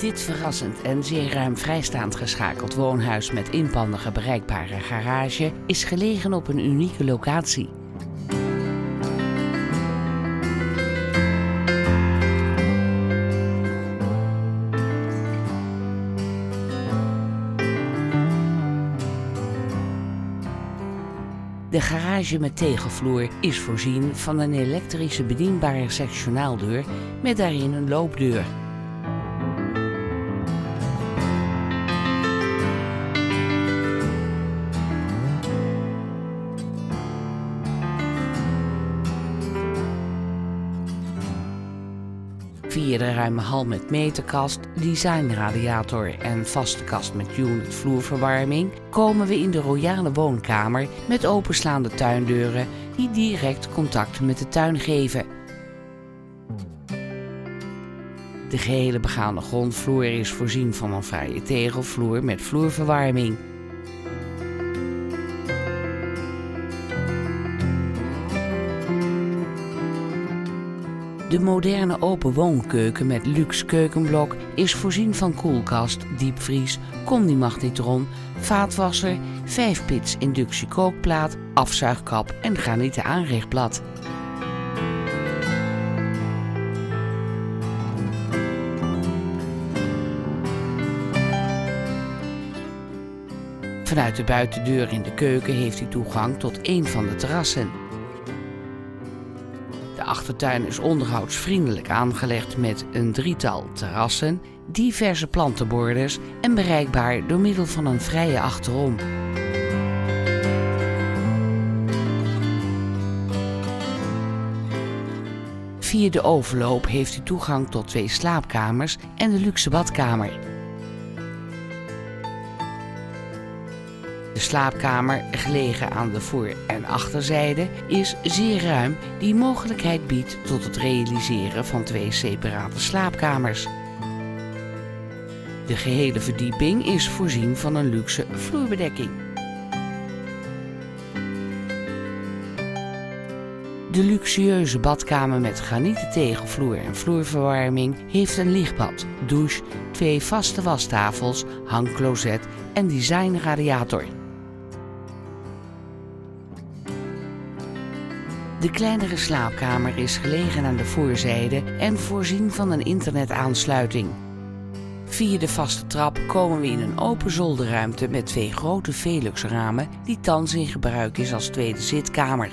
Dit verrassend en zeer ruim vrijstaand geschakeld woonhuis met inpandige bereikbare garage is gelegen op een unieke locatie. De garage met tegelvloer is voorzien van een elektrische bedienbare sectionaaldeur met daarin een loopdeur. Via de ruime hal met meterkast, designradiator en vaste kast met unit vloerverwarming komen we in de royale woonkamer met openslaande tuindeuren die direct contact met de tuin geven. De gehele begane grondvloer is voorzien van een fraaie tegelvloer met vloerverwarming. De moderne open woonkeuken met luxe keukenblok is voorzien van koelkast, diepvries, combi-magnetron, vaatwasser, 5-pits inductiekookplaat, afzuigkap en granieten aanrechtblad. Vanuit de buitendeur in de keuken heeft u toegang tot een van de terrassen. Achtertuin is onderhoudsvriendelijk aangelegd met een drietal terrassen, diverse plantenborders en bereikbaar door middel van een vrije achterom. Via de overloop heeft u toegang tot twee slaapkamers en de luxe badkamer. De slaapkamer, gelegen aan de voor- en achterzijde, is zeer ruim die mogelijkheid biedt tot het realiseren van twee separate slaapkamers. De gehele verdieping is voorzien van een luxe vloerbedekking. De luxueuze badkamer met granieten tegelvloer en vloerverwarming heeft een lichtbad, douche, twee vaste wastafels, hangcloset en designradiator. De kleinere slaapkamer is gelegen aan de voorzijde en voorzien van een internetaansluiting. Via de vaste trap komen we in een open zolderruimte met twee grote Velux-ramen die thans in gebruik is als tweede zitkamer.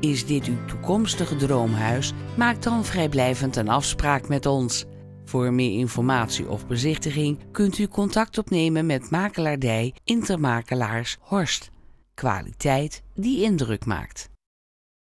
Is dit uw toekomstige droomhuis? Maak dan vrijblijvend een afspraak met ons. Voor meer informatie of bezichtiging kunt u contact opnemen met makelaardij Intermakelaars Horst. Kwaliteit die indruk maakt.